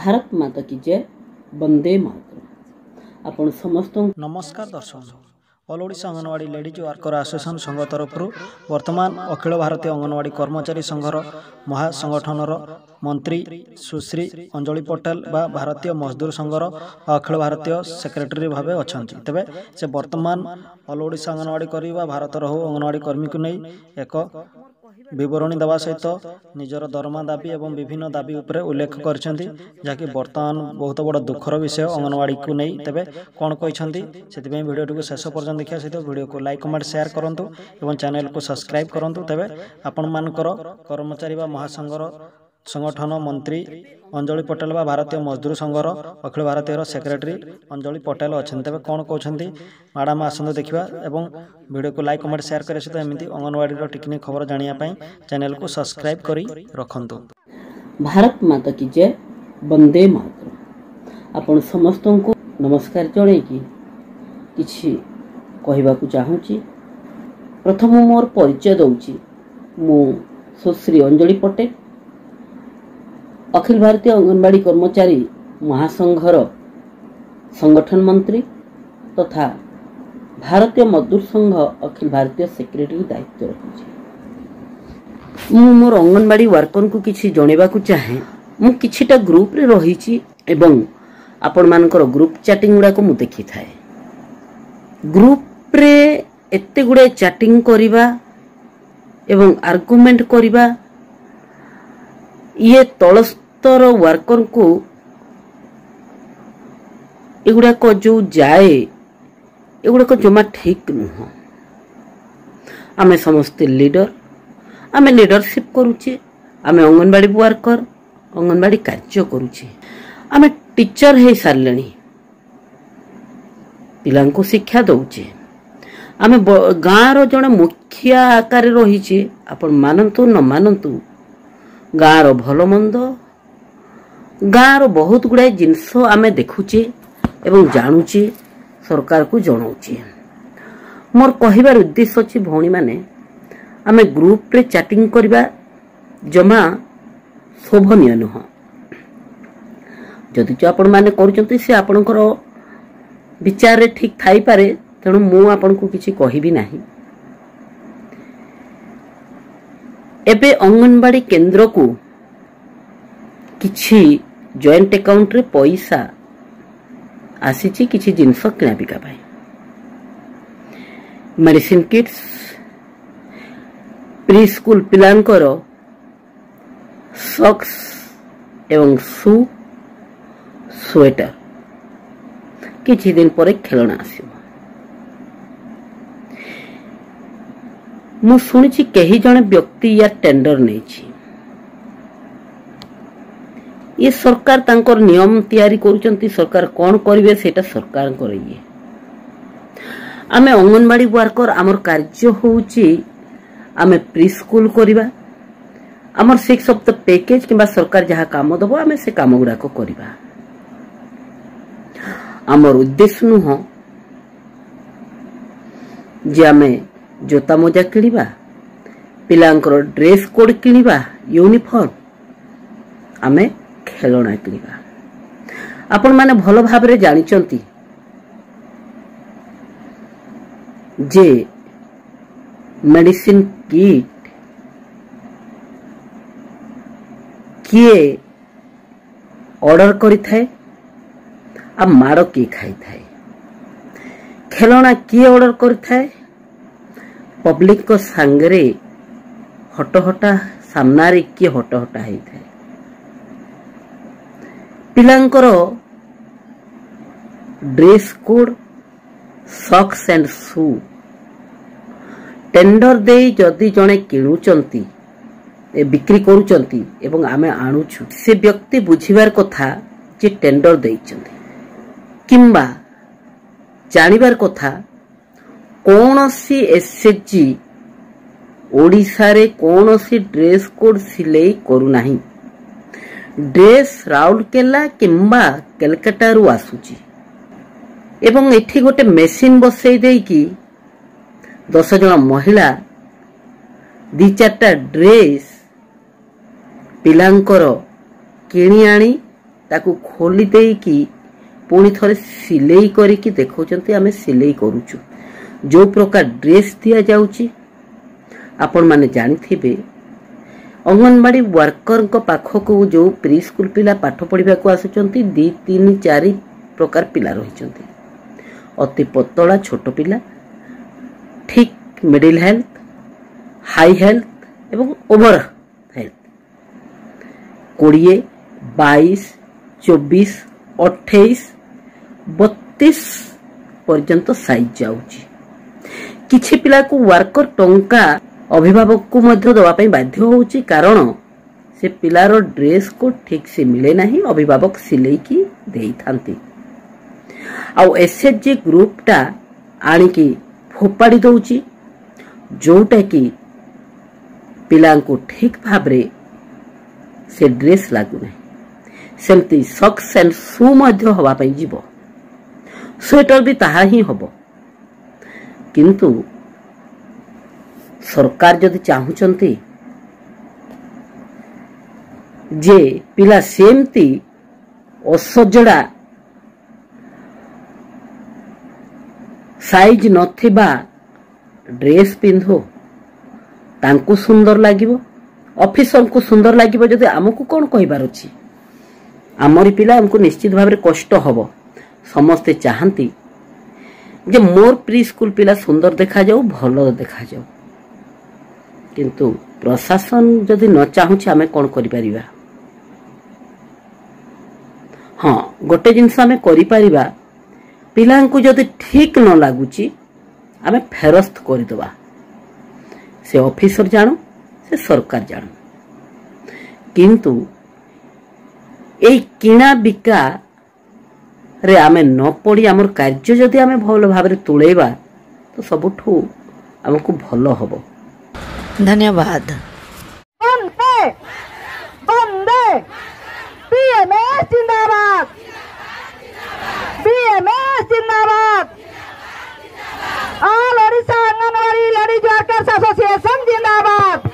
ଭାରତ ମାତା କି ଜୟ ବନ୍ଦେ ମାତର ଆପଣ ସମସ୍ତଙ୍କୁ ନମସ୍କାର ଦର୍ଶକ all Odisha anganwadi ladies worker association ସଂଘ ତରଫରୁ ବର୍ତ୍ତମାନ ଅଖିଳ ଭାରତୀୟ ଅଙ୍ଗନବାଡ଼ି କର୍ମଚାରୀ ସଂଘର ମହାସଂଗଠନର ମନ୍ତ୍ରୀ ସୁଶ୍ରୀ ଅଞ୍ଜଳି ପଟେଲ ବା ଭାରତୀୟ ମଜଦୁର ସଂଘର ଅଖିଳ ଭାରତୀୟ ସେକ୍ରେଟେରୀ ଭାବେ ଅଛନ୍ତି ତେବେ ସେ ବର୍ତ୍ତମାନ ଅଲ୍ ଓଡ଼ିଶା ଅଙ୍ଗନବାଡ଼ି କରି ବା ଭାରତର ହେଉ ଅଙ୍ଗନବାଡ଼ି କର୍ମୀକୁ ନେଇ ଏକ ବିବରଣୀ ଦେବା ସହିତ ନିଜର ଦରମା ଦାବି ଏବଂ ବିଭିନ୍ନ ଦାବି ଉପରେ ଉଲ୍ଲେଖ କରିଛନ୍ତି ଯାହାକି ବର୍ତ୍ତମାନ ବହୁତ ବଡ଼ ଦୁଃଖର ବିଷୟ ଅଙ୍ଗନବାଡ଼ିକୁ ନେଇ ତେବେ କ'ଣ କହିଛନ୍ତି ସେଥିପାଇଁ ଭିଡ଼ିଓଟିକୁ ଶେଷ ପର୍ଯ୍ୟନ୍ତ ଦେଖିବା ସହିତ ଭିଡ଼ିଓକୁ ଲାଇକ୍ କମେଣ୍ଟ ସେୟାର କରନ୍ତୁ ଏବଂ ଚ୍ୟାନେଲକୁ ସବସ୍କ୍ରାଇବ୍ କରନ୍ତୁ ତେବେ ଆପଣମାନଙ୍କର କର୍ମଚାରୀ ବା ମହାସଂଘର সংগঠন মন্ত্রী অঞ্জলি পটেল বা ভারতীয় মজদুর সংঘর অখিল ভারতীয়র সেক্রেটারি অঞ্জলি পটেল অনেক তবে কোণ কৌঁচ ম্যাডাম আসন্তু দেখা এবং ভিডিওকে লাইক কমেন্ট সেয়ার করা সহ এমনি অঙ্গনওয়াড়ির টিকনিক খবর জাঁয়া চ্যানেলকে সবসক্রাইব করে রাখত ভারত মাতা কি জয় বন্দে মাতর আপন সমস্ত নমস্কার জনাইকি কিছু কহবাক চাহুছি প্রথম মোর পরিচয় দৌছি মু সুশ্রী অঞ্জলি পটেল অখিল ভারতীয় অঙ্গনবাড়ি কর্মচারী মহাসংঘর সংগঠন মন্ত্রী তথা ଭାରତୀୟ ମଜଦୁର ସଂଘ ଅଖିଳ ଭାରତୀୟ ସେକ୍ରେଟେରୀ ଦାୟିତ୍ୱ ରଖୁଛି ମୁଁ ମୋର ଅଙ୍ଗନବାଡ଼ି ୱାର୍କରଙ୍କୁ କିଛି ଜଣେଇବାକୁ ଚାହେଁ ମୁଁ କିଛିଟା ଗ୍ରୁପ୍ରେ ରହିଛି ଏବଂ ଆପଣମାନଙ୍କର ଗ୍ରୁପ୍ ଚାଟିଂ ଗୁଡ଼ାକ ମୁଁ ଦେଖିଥାଏ ଗ୍ରୁପ୍ରେ ଏତେ ଗୁଡ଼ାଏ ଚାଟିଂ କରିବା ଏବଂ ଆର୍ଗୁମେଣ୍ଟ କରିବା ଇଏ ତଳ ସ୍ତର ୱାର୍କରଙ୍କୁ ଏଗୁଡ଼ାକ ଯେଉଁ ଯାଏ ଏଗୁଡ଼ାକ ଜମା ଠିକ୍ ନୁହଁ ଆମେ ସମସ୍ତେ ଲିଡର ଆମେ ଲିଡରସିପ୍ କରୁଛେ ଆମେ ଅଙ୍ଗନବାଡ଼ି ୱାର୍କର ଅଙ୍ଗନବାଡ଼ି କାର୍ଯ୍ୟ କରୁଛେ ଆମେ ଟିଚର ହେଇସାରିଲେଣି ପିଲାଙ୍କୁ ଶିକ୍ଷା ଦେଉଛେ ଆମେ ଗାଁର ଜଣେ ମୁଖିଆ ଆକାରରେ ରହିଛେ ଆପଣ ମାନନ୍ତୁ ନ ମାନନ୍ତୁ ଗାଁର ଭଲ ମନ୍ଦ ଗାଁର ବହୁତ ଗୁଡ଼ାଏ ଜିନିଷ ଆମେ ଦେଖୁଛେ ଏବଂ ଜାଣୁଛେ ସରକାରକୁ ଜଣାଉଛେ ମୋର କହିବାର ଉଦ୍ଦେଶ୍ୟ ଅଛି ଭଉଣୀମାନେ ଆମେ ଗ୍ରୁପ୍ରେ ଚାଟିଂ କରିବା ଜମା ଶୋଭନୀୟ ନୁହଁ ଯଦି ଆପଣମାନେ କରୁଛନ୍ତି ସେ ଆପଣଙ୍କର ବିଚାରରେ ଠିକ୍ ଥାଇପାରେ ତେଣୁ ମୁଁ ଆପଣଙ୍କୁ କିଛି କହିବି ନାହିଁ ଏବେ ଅଙ୍ଗନବାଡ଼ି କେନ୍ଦ୍ରକୁ କିଛି ଜଏଣ୍ଟ ଆକାଉଣ୍ଟରେ ପଇସା ଆସିଛି କିଛି ଜିନିଷ କିଣାବିକା ପାଇଁ ମେଡିସିନ କିଟ୍ସ ପ୍ରି ସ୍କୁଲ ପିଲାଙ୍କର ସକ୍ସ ଏବଂ ସୁ ସ୍ୱେଟର କିଛି ଦିନ ପରେ ଖେଳଣା ଆସିବ ମୁଁ ଶୁଣିଛି କେହି ଜଣେ ବ୍ୟକ୍ତି ୟା ଟେଣ୍ଡର ନେଇଛି ଇଏ ସରକାର ତାଙ୍କର ନିୟମ ତିଆରି କରୁଛନ୍ତି ସରକାର କ'ଣ କରିବେ ସେଇଟା ସରକାରଙ୍କର ଇଏ ଆମେ ଅଙ୍ଗନବାଡ଼ି ୱାର୍କର ଆମର କାର୍ଯ୍ୟ ହେଉଛି ଆମେ ପ୍ରି କରିବା ଆମର ସିକ୍ସ ଅଫ୍ ଦ ପ୍ୟାକେଜ୍ କିମ୍ବା ସରକାର ଯାହା କାମ ଦେବ ଆମେ ସେ କାମ ଗୁଡ଼ାକ କରିବା ଆମର ଉଦ୍ଦେଶ୍ୟ ନୁହଁ ଯେ ଆମେ ଜୋତା ମଜା କିଣିବା ପିଲାଙ୍କର ଡ୍ରେସ୍ କୋଡ୍ କିଣିବା ୟୁନିଫର୍ମ ଆମେ ଖେଳଣା କିଣିବା ଆପଣମାନେ ଭଲ ଭାବରେ ଜାଣିଛନ୍ତି ଯେ ମେଡିସିନ କିଟ୍ କିଏ ଅର୍ଡର କରିଥାଏ ଆଉ ମାଡ଼ କିଏ ଖାଇଥାଏ ଖେଳଣା କିଏ ଅର୍ଡର କରିଥାଏ ପବ୍ଲିକଙ୍କ ସାଙ୍ଗରେ ହଟହଟା ସାମ୍ନାରେ କିଏ ହଟହଟା ହେଇଥାଏ ପିଲାଙ୍କର dress code socks and shoe tender ଦେଇ ଯଦି ଜଣେ କିଣୁଛନ୍ତି ବିକ୍ରି କରୁଛନ୍ତି ଏବଂ ଆମେ ଆଣୁଛୁ ସେ ବ୍ୟକ୍ତି ବୁଝିବାର କଥା ଯେ ଟେଣ୍ଡର ଦେଇଛନ୍ତି କିମ୍ବା ଜାଣିବାର କଥା କୌଣସି ଏସ୍ଏଚ୍ଜି ଓଡ଼ିଶାରେ କୌଣସି ଡ୍ରେସ୍ କୋଡ଼୍ ସିଲେଇ କରୁନାହିଁ ଡ୍ରେସ୍ ରାଉରକେଲା କିମ୍ବା କେଲକାଟାରୁ ଆସୁଛି ଏବଂ ଏଠି ଗୋଟେ ମେସିନ୍ ବସେଇ ଦେଇକି ଦଶ ଜଣ ମହିଳା ଦୁଇ ଚାରିଟା ଡ୍ରେସ୍ ପିଲାଙ୍କର କିଣି ଆଣି ତାକୁ ଖୋଲି ଦେଇକି ପୁଣି ଥରେ ସିଲେଇ କରିକି ଦେଖାଉଛନ୍ତି ଆମେ ସିଲେଇ କରୁଛୁ ଯେଉଁ ପ୍ରକାର ଡ୍ରେସ୍ ଦିଆଯାଉଛି ଆପଣମାନେ ଜାଣିଥିବେ अंगनवाड़ी वर्कर पाखक जो प्री स्कूल पिला पाठ पढ़ाक आसुच्च दि तीन चार प्रकार पिला रही अति पतला छोट पा ठीक मिडिल हेल्थ हाई हेल्थ एवं ओवर हेल्थ कोड़े बैश चौबीस अठाई बतीस पर्यत सज जा पिला को वर्कर टंका অভিভাবক কো মধ্য দবা পাই বাধ্য হউচি কারণ সে পিলার ড্রেস কো ঠিক সে মিলে নাহি অভিভাবক सिलेकी देई थांती আউ এসএসজি গ্রুপটা আনি কি ফোপাড়ি দউচি জোটা কি পিলাং কো ঠিক ভাবরে সে ড্রেস লাগবে সেলতি সকস এন্ড সু মধ্য হওয়া পাইজিবো সেট অল বি তাহাহি হবো কিন্তু সরকার ଯଦି ଚାହୁଁଛନ୍ତି ଯେ ପିଲା ସେମିତି ଅସଜଡ଼ା ସାଇଜ ନଥିବା ଡ୍ରେସ୍ ପିନ୍ଧୁ ତାଙ୍କୁ ସୁନ୍ଦର ଲାଗିବ ଅଫିସରଙ୍କୁ ସୁନ୍ଦର ଲାଗିବ ଯଦି ଆମକୁ କ'ଣ କହିବାର ଅଛି ଆମରି ପିଲା ଆମକୁ ନିଶ୍ଚିତ ଭାବରେ କଷ୍ଟ ହେବ ସମସ୍ତେ ଚାହାନ୍ତି ଯେ ମୋର ପ୍ରି ସ୍କୁଲ ପିଲା ସୁନ୍ଦର ଦେଖାଯାଉ ଭଲ ଦେଖାଯାଉ କିନ୍ତୁ ପ୍ରଶାସନ ଯଦି ନ ଚାହୁଁଛି ଆମେ କ'ଣ କରିପାରିବା ହଁ ଗୋଟେ ଜିନିଷ ଆମେ କରିପାରିବା ପିଲାଙ୍କୁ ଯଦି ଠିକ୍ ନ ଲାଗୁଛି ଆମେ ଫେରସ୍ତ କରିଦେବା ସେ ଅଫିସର ଜାଣୁ ସେ ସରକାର ଜାଣୁ କିନ୍ତୁ ଏଇ କିଣା ବିକାରେ ଆମେ ନ ପଡ଼ି ଆମର କାର୍ଯ୍ୟ ଯଦି ଆମେ ଭଲ ଭାବରେ ତୁଳେଇବା ତ ସବୁଠୁ ଆମକୁ ଭଲ ହେବ धन्यवाद बंदे जिंदाबाद बीएमएस जिंदाबाद all Odisha ladies workers association जिंदाबाद